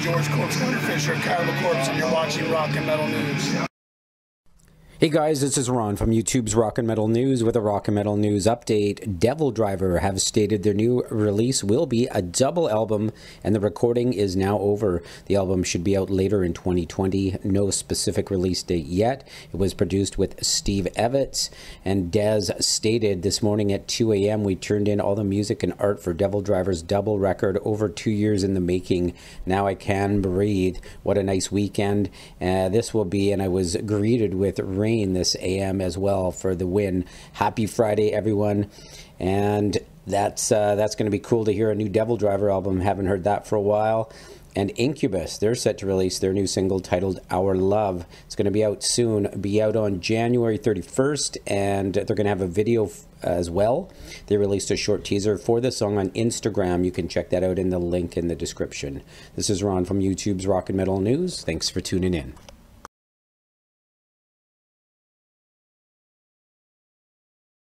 George Corpsegrinder Fisher, Cannibal Corpse, and you're watching Rock and Metal News. Hey guys, this is Ron from YouTube's Rock and Metal News with a Rock and Metal News update. DevilDriver have stated their new release will be a double album and the recording is now over. The album should be out later in 2020. No specific release date yet. It was produced with Steve Evetts and Dez stated this morning at 2 a.m. we turned in all the music and art for DevilDriver's double record over two years in the making. Now I can breathe. What a nice weekend. Uh, this will be, and I was greeted with rain this AM as well for the win. Happy Friday, everyone. And that's uh, that's going to be cool to hear a new DevilDriver album. Haven't heard that for a while. And Incubus, they're set to release their new single titled Our Love. It's going to be out soon, be out on January 31st, and they're going to have a video as well. They released a short teaser for the song on Instagram. You can check that out in the link in the description. This is Ron from YouTube's Rock and Metal News. Thanks for tuning in.